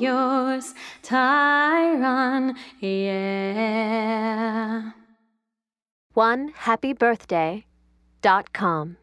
yours, Tyron, yeah. One happy birthday dot com.